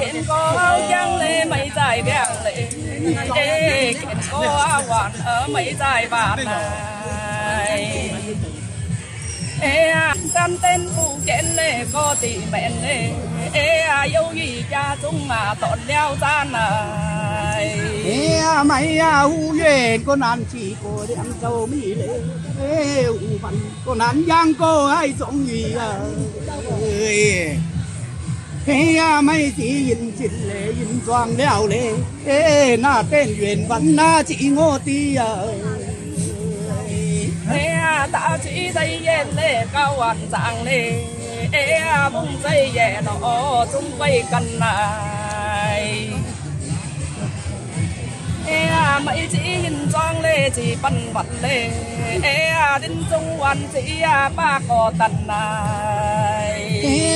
kiến có chẳng lê mấy dài đẹp lệ. Ê, cô áo hoàn ở mấy dài vạn này. Ê, à, căn tên phụ kiến lê cô tỷ mẹn lê. Ê, à, yêu gì cha chúng mà tổn đeo gian này. Ê, à, mấy hù duyên cô ăn chỉ của đem châu mỹ lê. Ê, hù văn con ăn giang cô hay giống gì à. Ê, à mày chỉ nhìn chị lệ nhìn doang leo lệ, ê na tên yuen văn na chỉ ngô ti à. Ê à ta chỉ thấy yên lệ cao hoàn dạng lệ, ê à bung dây dẻ nó chung quay cần này. Ê à mấy chị nhìn trang lệ chỉ bắn vật lệ, ê à đến chung hoàn chỉ à, ba có tần này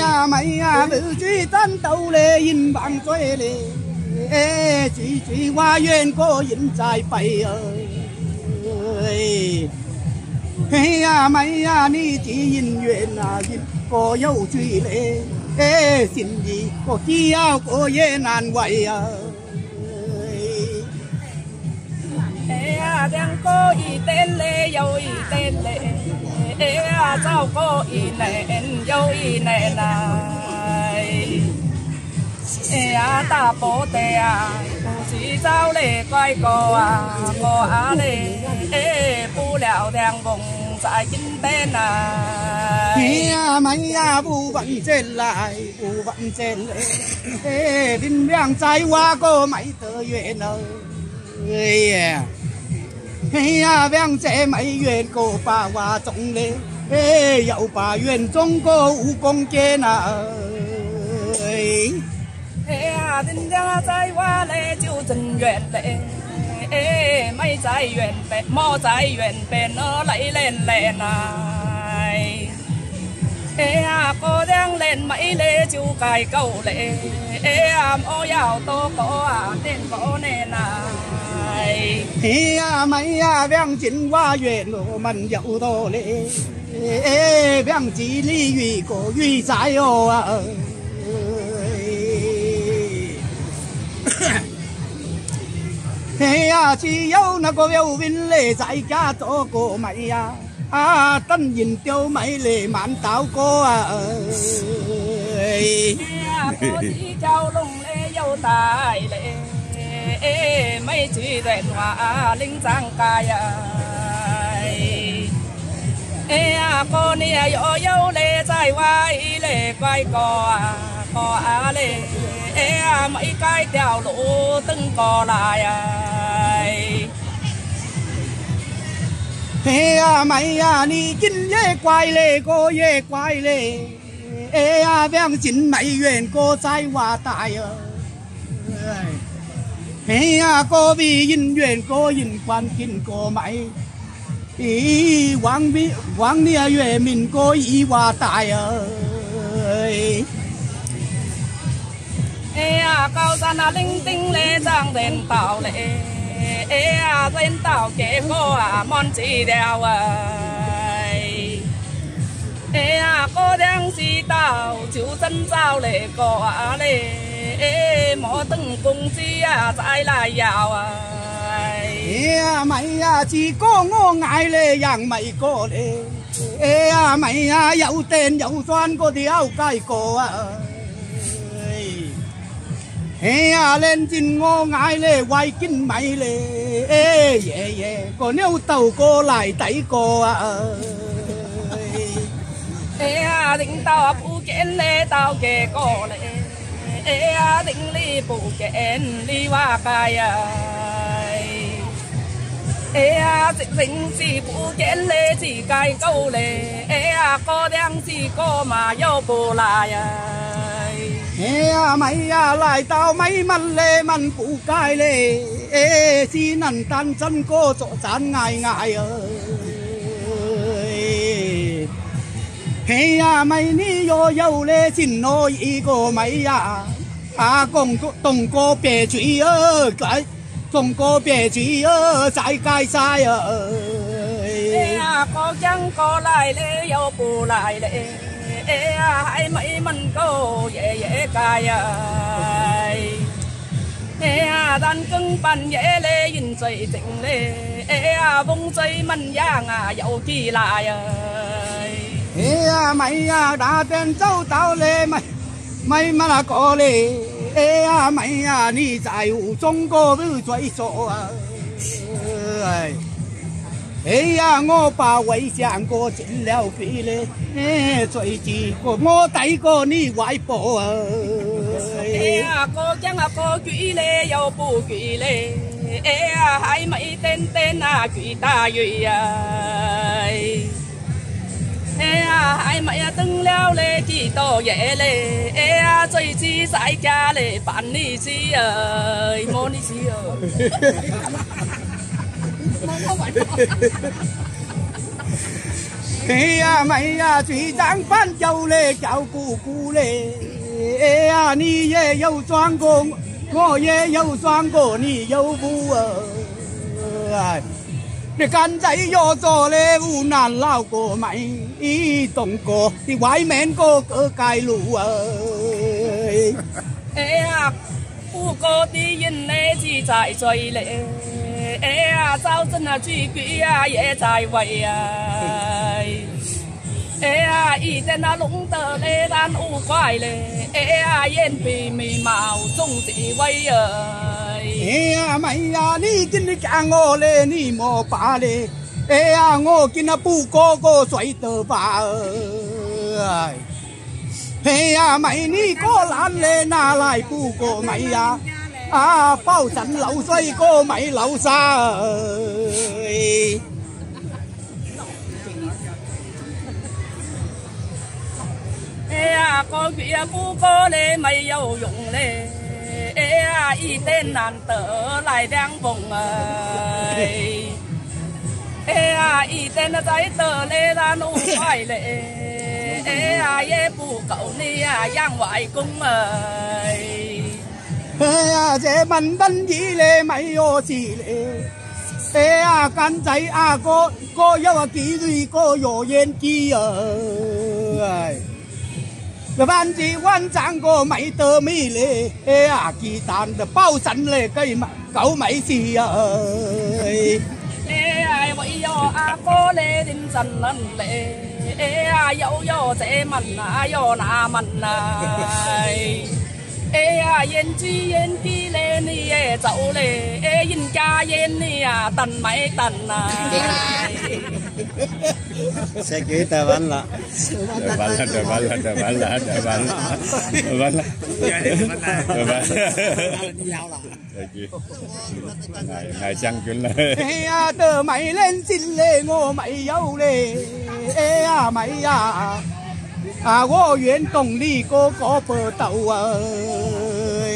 à mày à bự truy tân tàu lệ nhìn bằng chơi lệ, ê chỉ chỉ hoa yuen có nhìn dài bay ơi. Ê à mày à ni chỉ nhìn yuen à nhìn có dấu truy lệ, ê xin gì có chi áo có yên an vậy à. Ê. À đang có ý tên lệ dâu ý tên lệ, ê à cháu có ý nền dâu ý nền này. Ê à ta bố tê à, bố chỉ cháu lệ quay cô à, cô á lệ, ê bố lẹo đang vùng tại chính tên à. Ê à mày à bu vẫn trên lại, bu vẫn trên lệ, ê đinh miang trái hoa có mày tờ yuen ơi. Ê à miang trẻ mày yuen có bà hoa trong lệ, ê dạo bà yuen trong có u công kia nà ơi. Ê à đinh ra trái hoa lệ chiêu chân yuen lệ, ê mấy trái yuen bè, mò trái yuen bè nó lấy lên lệ này. Ê à cô đang lên mấy lê chú cài cầu lệ, ê à ô giàu tô có à tên có nè này. Ê à mày à qua chính lộ mình dạo lệ, chỉ lý uy có trái ô à. Ê à chỉ yêu nó có yêu vinh lệ trái cha tổ của mày à. À tân nhìn tiêu mày lệ mãn táo cô à. Ê ê mấy chị đại hòa linh giang cài. À. Ê à cô nè, yo yo lê trái vai lê quay cò à, cò à lê, ê à mấy cái đèo lũ từng cò lại à. Ê à mấy à ni kinh ye quay lê cô ye quay lê Ê à vang chín mấy nguyện cô trái hoa tài ơi Ê à cô vì nhìn nguyện cô nhìn quan kinh cô mày Ý quang Bi quang nia nguyện mình cô ý hoa tài ơi. Ê à cao san à linh tinh lê giang đèn tàu lệ, ê à lên tàu kế cô à mon chỉ đèo ơi. Ê à cô đang xì tàu chú chân sao lệ cô à lệ, ê mỏ từng cung chi à trái lại giàu à. Ê à mày à chỉ có ngô ngại lệ yang mày cô lệ Ê à mày à dẫu tên dẫu xoan cô thì áo cái cô à. Ê à lên chín ngô ngại lệ quay kinh mày lệ Ê yeah yeah Còn nếu tàu cô lại tẩy cô à. Ê à định tàu phụ kiện lê tàu kê cô lệ, ê à định li bù kèn li wa cài à. Ê à dính dính si bù cái lê chỉ cài câu lệ, ê à có đang si có mà yêu bù lại à. Ê à mày à lại tao mấy mặn lê mặn phụ cài lệ Ê xin nằn tan chân cô chỗ chán ngại ngại ơi Ê à mày ni yo yo lê xin nói ý cô mày à À cùng tổng cô bề truy ơ cái tổng cô bề truy ơ trái cái sai ơi Ê à cô chẳng cô lại lê yêu bù lại lệ, ê à hãy mấy mình cô dễ dễ cài à. 呀，咱更半夜嘞，人最静嘞，哎呀，风最闷呀啊，又起来呀。 哎呀，妹呀，那边走到嘞，妹妹嘛那个嘞，哎呀，妹呀，你在乎中国不追索啊？哎。哎呀，我把胃相过进了肺嘞，哎，最近我我带过你外婆啊。哎呀，哥讲啊哥句嘞，又不句嘞，哎呀，还没等等啊去大鱼呀。à ai mày e từng leo lê, chỉ tổ dễ lê. E à chơi chi sai cha lê, bạn đi chi ơi, môn đi chi ơi. Thế à mày à chỉ dáng phan châu lê chào cụ cụ lê. E à ni ye yêu xoang gồm ngô ye yêu xoang gồ, ni yêu vu ơi để căn dãy yo cho lê u nàn lao cổ mày y cổ thì quái mén cô cỡ cài lũ ơi. Ê à u cô đi yên lê chỉ chạy chơi lệ. Ê à sao chân à truy quỷ à dễ chạy vậy à à y tên à lũng tờ lê đan u quái lệ. Ê à yên bì mì màu trung chỉ quay ơi e a mai a ni tin ka ngo le ni mo pa le e a ngo kin a pu ko ko soi tơ pa ai e a mai ni ko le na lai pu ko mai a à. Bao sẵn lẩu xoay cô mày lẩu xa ơi. Ê à con kia cu cô lê, mày yêu dùng lê cha y tên nàn tớ lại đang vùng ơi. Ê à y tên giấy tờ lê ra nụ phải lệ. Ê à ye bù cậu ni à giang ngoại cung ơi. Ê à dễ bắn bắn gì lê mấy ô gì lê ê à cắn giấy à cô cô yêu à ký gì cô yêu yên kia ơi văn gì quan trang có mấy tờ mi lệ à kỳ tàn được bao sẵn lệ cây mà cậu mấy gì ơi. Lệ ai vậy yo à có lệ đến sẵn lần lệ. Ê à yo yo sẽ mình à yo na mình à, ê à yên chi yên chi lệ ni ê cháu lệ ê yên cha yên ni à tần mấy tần à Sequita, bala. De bala, de bala, de bala, de bala. De bala. De bala. Này, này chăng chuyến lê. Ê à, tờ mày lên xin lê ngô mày yêu lê. Ê à, mày à. À, ngô yến tổng đi cô có phở tàu ơi.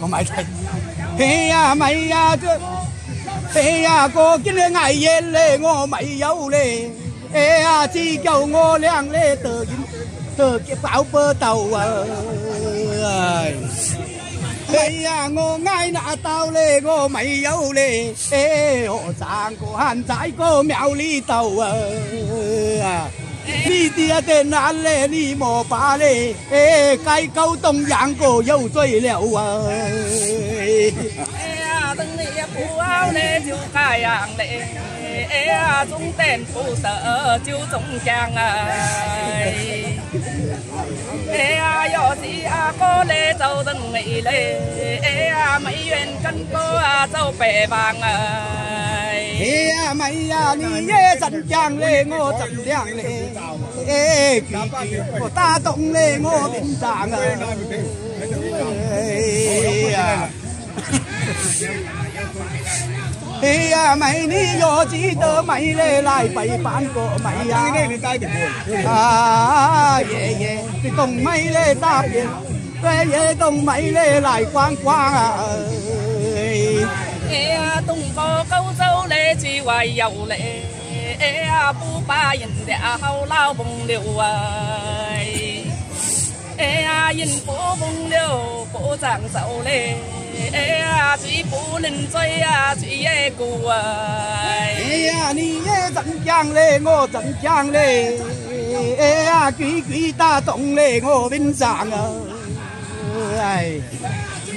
Có mày thầy. Ê à, mày à, tờ ê à cô kiến ngày yên lê ngô mày dâu lê. Ê à, chi châu ngô leng lê từ từ cái pháo bơ tàu ờ, ơi. À ngô ngay nạ tao lê ngô mày dâu lê. Ê, hộ sang cô trái cô mèo ly tàu ơi đi tia tên ăn lê đi mò pa lê. Ê cái câu tông dạng cổ dâu xoay lẹo ơi từng nghĩ phú áo nê chiếu khai hàng lệ. Ê chúng tên phú sợ chiếu chúng chàng ơi. Ê yo si à cô lê châu từng nghĩ lê ê mấy viên cân cô à, châu bể vàng ơi. Ê mấy a ni ê sẵn chàng lê ngô sẵn chàng lê ê kỳ kỳ của ta tổng lê ngô bình chàng ơi. thì à, mày yo chỉ tớ mày lê lại bảy bán của mày à. À ye thì tùng mày lê ta biển về ye tùng mày lê lại quang quang à. Ê tùng có câu dâu lê chỉ hoài giàu lê ê bu ba yên đẻ lao bùng liều à ê yên phố bùng liều phố giảng lê. 哎呀，最不能追啊，最也过啊！哎呀，你也真强嘞，我真强嘞，哎呀，鬼鬼打洞嘞，我边上啊！哎。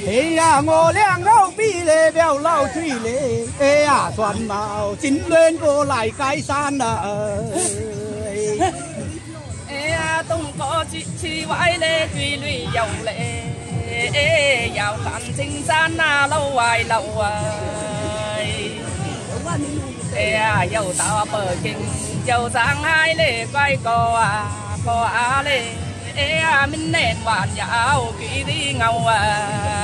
哎呀，我两老比嘞表老嘴嘞，哎呀，算毛今轮过来解散啦。哎呀，东哥去去外嘞，追旅游嘞，vào làm sinh gian na lâu hoài lâu hoài. Thế à, dầu tao bờ kinh, dầu sáng hai lệ quay cò à cò à lệ ê à minh nền hoàn dạo kỳ đi ngầu à.